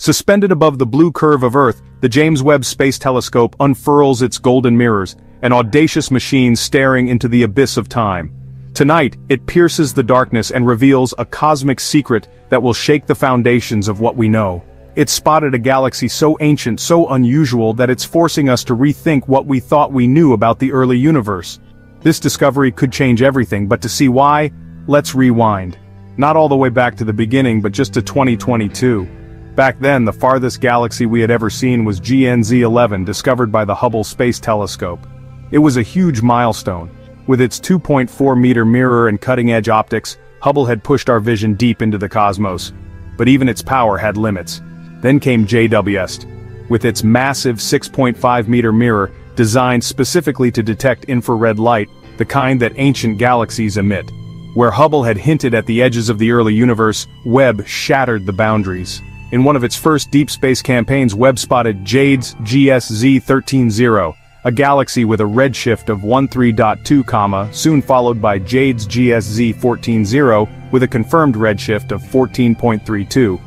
Suspended above the blue curve of Earth, the James Webb Space Telescope unfurls its golden mirrors, an audacious machine staring into the abyss of time. Tonight, it pierces the darkness and reveals a cosmic secret that will shake the foundations of what we know. It spotted a galaxy so ancient, so unusual that it's forcing us to rethink what we thought we knew about the early universe. This discovery could change everything, but to see why, let's rewind. Not all the way back to the beginning but just to 2022. Back then, the farthest galaxy we had ever seen was GN-z11 discovered by the Hubble Space Telescope. It was a huge milestone. With its 2.4-meter mirror and cutting-edge optics, Hubble had pushed our vision deep into the cosmos. But even its power had limits. Then came JWST. With its massive 6.5-meter mirror, designed specifically to detect infrared light, the kind that ancient galaxies emit. Where Hubble had hinted at the edges of the early universe, Webb shattered the boundaries. In one of its first deep space campaigns Webb spotted JADES-GS-z13-0, a galaxy with a redshift of 13.2, soon followed by JADES-GS-z14-0 with a confirmed redshift of 14.32.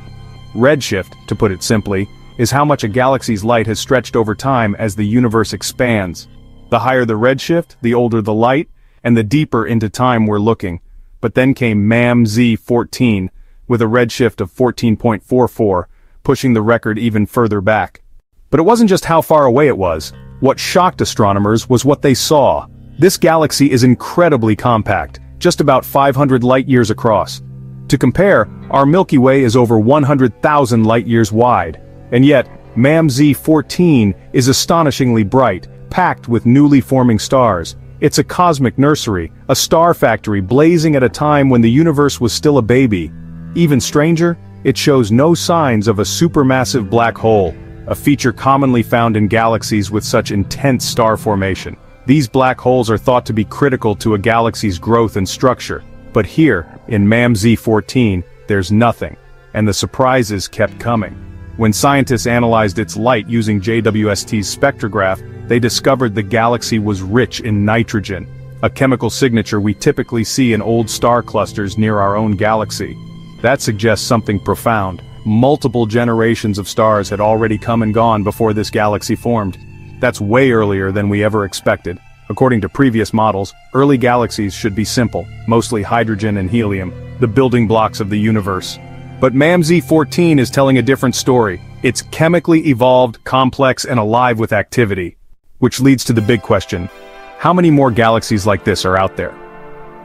Redshift, to put it simply, is how much a galaxy's light has stretched over time as the universe expands. The higher the redshift, the older the light, and the deeper into time we're looking. But then came MoM-z14, with a redshift of 14.44, pushing the record even further back. But it wasn't just how far away it was. What shocked astronomers was what they saw. This galaxy is incredibly compact, just about 500 light-years across. To compare, our Milky Way is over 100,000 light-years wide. And yet, MoM-z14 is astonishingly bright, packed with newly forming stars. It's a cosmic nursery, a star factory blazing at a time when the universe was still a baby. Even stranger, it shows no signs of a supermassive black hole, a feature commonly found in galaxies with such intense star formation. These black holes are thought to be critical to a galaxy's growth and structure, but here, in MoM-z14, there's nothing, and the surprises kept coming. When scientists analyzed its light using JWST's spectrograph, they discovered the galaxy was rich in nitrogen, a chemical signature we typically see in old star clusters near our own galaxy. That suggests something profound. Multiple generations of stars had already come and gone before this galaxy formed. That's way earlier than we ever expected. According to previous models, early galaxies should be simple, mostly hydrogen and helium, the building blocks of the universe. But MoM-z14 is telling a different story. It's chemically evolved, complex, and alive with activity. Which leads to the big question. How many more galaxies like this are out there?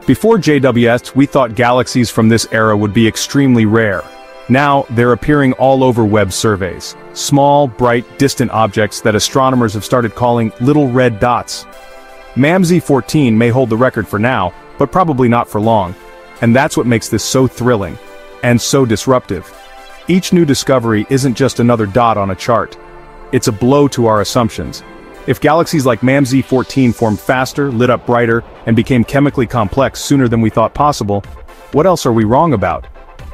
Before JWST, we thought galaxies from this era would be extremely rare. Now, they're appearing all over Webb surveys. Small, bright, distant objects that astronomers have started calling little red dots. MoM-z14 may hold the record for now, but probably not for long. And that's what makes this so thrilling. And so disruptive. Each new discovery isn't just another dot on a chart. It's a blow to our assumptions, if galaxies like MoM-z14 formed faster, lit up brighter, and became chemically complex sooner than we thought possible, what else are we wrong about?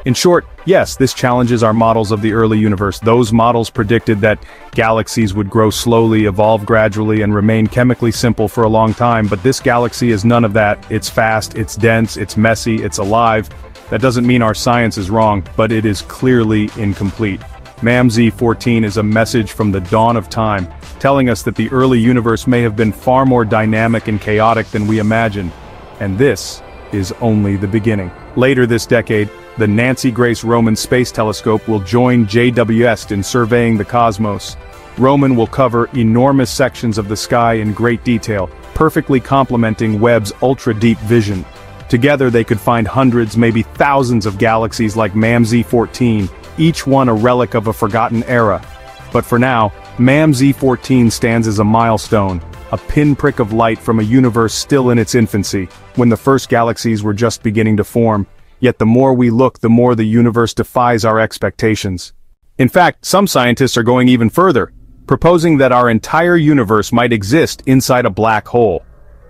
In short, yes, this challenges our models of the early universe. Those models predicted that galaxies would grow slowly, evolve gradually, and remain chemically simple for a long time, but this galaxy is none of that. It's fast, it's dense, it's messy, it's alive. That doesn't mean our science is wrong, but it is clearly incomplete. MoM-z14 is a message from the dawn of time, telling us that the early universe may have been far more dynamic and chaotic than we imagined. And this is only the beginning. Later this decade, the Nancy Grace Roman Space Telescope will join JWST in surveying the cosmos. Roman will cover enormous sections of the sky in great detail, perfectly complementing Webb's ultra-deep vision. Together they could find hundreds, maybe thousands of galaxies like MoM-z14, each one a relic of a forgotten era. But for now, MoM-z14 stands as a milestone, a pinprick of light from a universe still in its infancy, when the first galaxies were just beginning to form, yet the more we look the more the universe defies our expectations. In fact, some scientists are going even further, proposing that our entire universe might exist inside a black hole.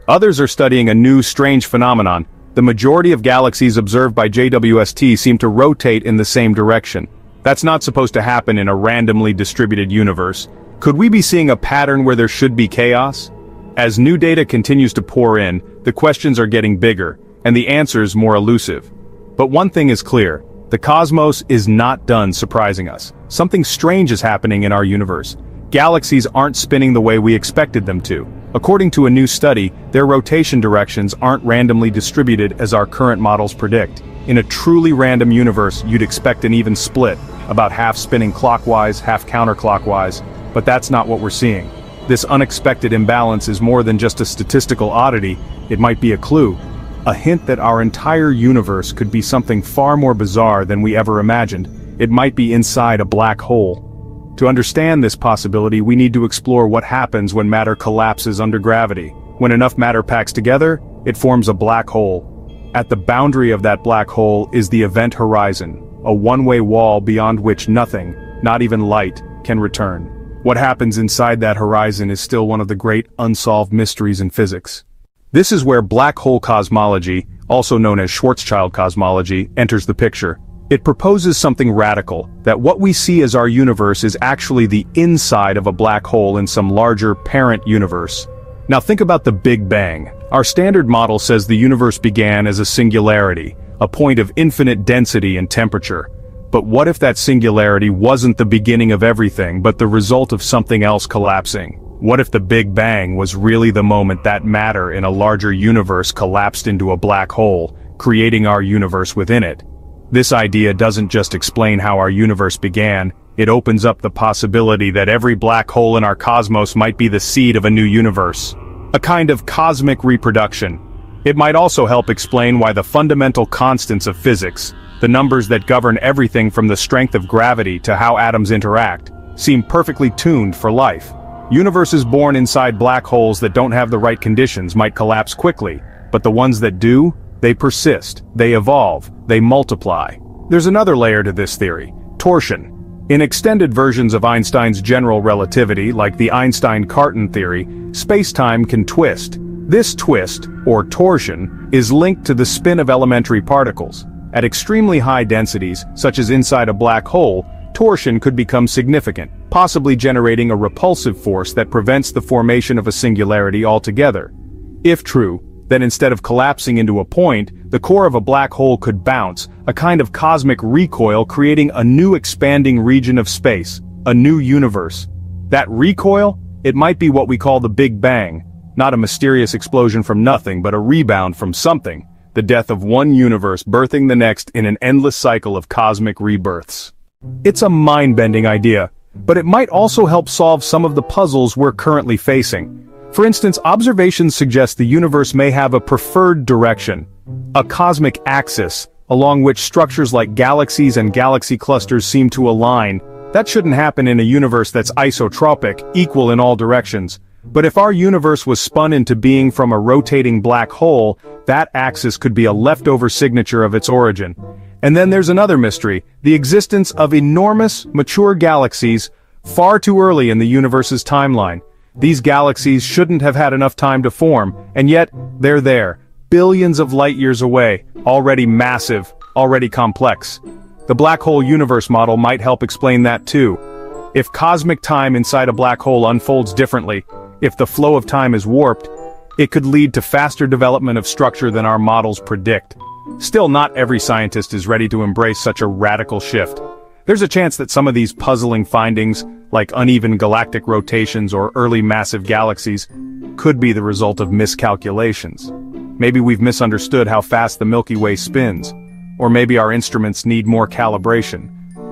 Others are studying a new strange phenomenon, the majority of galaxies observed by JWST seem to rotate in the same direction. That's not supposed to happen in a randomly distributed universe. Could we be seeing a pattern where there should be chaos? As new data continues to pour in, the questions are getting bigger, and the answers more elusive. But one thing is clear, The cosmos is not done surprising us. Something strange is happening in our universe. Galaxies aren't spinning the way we expected them to. According to a new study, their rotation directions aren't randomly distributed as our current models predict. In a truly random universe, you'd expect an even split, about half spinning clockwise, half counterclockwise, but that's not what we're seeing. This unexpected imbalance is more than just a statistical oddity, it might be a clue, a hint that our entire universe could be something far more bizarre than we ever imagined. It might be inside a black hole. To understand this possibility we need to explore what happens when matter collapses under gravity. When enough matter packs together, it forms a black hole. At the boundary of that black hole is the event horizon, a one-way wall beyond which nothing, not even light, can return. What happens inside that horizon is still one of the great unsolved mysteries in physics. This is where black hole cosmology, also known as Schwarzschild cosmology, enters the picture. It proposes something radical, that what we see as our universe is actually the inside of a black hole in some larger parent universe. Now think about the Big Bang. Our standard model says the universe began as a singularity, a point of infinite density and temperature. But what if that singularity wasn't the beginning of everything but the result of something else collapsing? What if the Big Bang was really the moment that matter in a larger universe collapsed into a black hole, creating our universe within it? This idea doesn't just explain how our universe began, it opens up the possibility that every black hole in our cosmos might be the seed of a new universe. A kind of cosmic reproduction. It might also help explain why the fundamental constants of physics, the numbers that govern everything from the strength of gravity to how atoms interact, seem perfectly tuned for life. Universes born inside black holes that don't have the right conditions might collapse quickly, but the ones that do, they persist, they evolve, they multiply. There's another layer to this theory, torsion. In extended versions of Einstein's general relativity, like the Einstein-Cartan theory, space-time can twist. This twist, or torsion, is linked to the spin of elementary particles. At extremely high densities, such as inside a black hole, torsion could become significant, possibly generating a repulsive force that prevents the formation of a singularity altogether. If true, then instead of collapsing into a point, the core of a black hole could bounce, a kind of cosmic recoil creating a new expanding region of space, a new universe. That recoil? It might be what we call the Big Bang, not a mysterious explosion from nothing but a rebound from something, the death of one universe birthing the next in an endless cycle of cosmic rebirths. It's a mind-bending idea, but it might also help solve some of the puzzles we're currently facing. For instance, observations suggest the universe may have a preferred direction, a cosmic axis, along which structures like galaxies and galaxy clusters seem to align. That shouldn't happen in a universe that's isotropic, equal in all directions. But if our universe was spun into being from a rotating black hole, that axis could be a leftover signature of its origin. And then there's another mystery, the existence of enormous, mature galaxies far too early in the universe's timeline. These galaxies shouldn't have had enough time to form, and yet, they're there, billions of light years away, already massive, already complex. The black hole universe model might help explain that too. If cosmic time inside a black hole unfolds differently, if the flow of time is warped, it could lead to faster development of structure than our models predict. Still not every scientist is ready to embrace such a radical shift. There's a chance that some of these puzzling findings, like uneven galactic rotations or early massive galaxies, could be the result of miscalculations. Maybe we've misunderstood how fast the Milky Way spins, or maybe our instruments need more calibration.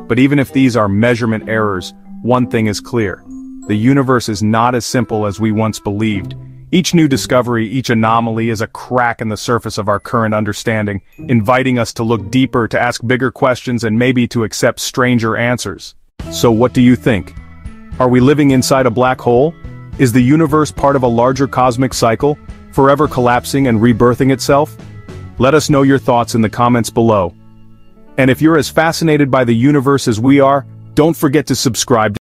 But even if these are measurement errors, one thing is clear. The universe is not as simple as we once believed, each new discovery, each anomaly is a crack in the surface of our current understanding, inviting us to look deeper, to ask bigger questions and maybe to accept stranger answers. So what do you think? Are we living inside a black hole? Is the universe part of a larger cosmic cycle, forever collapsing and rebirthing itself? Let us know your thoughts in the comments below. And if you're as fascinated by the universe as we are, don't forget to subscribe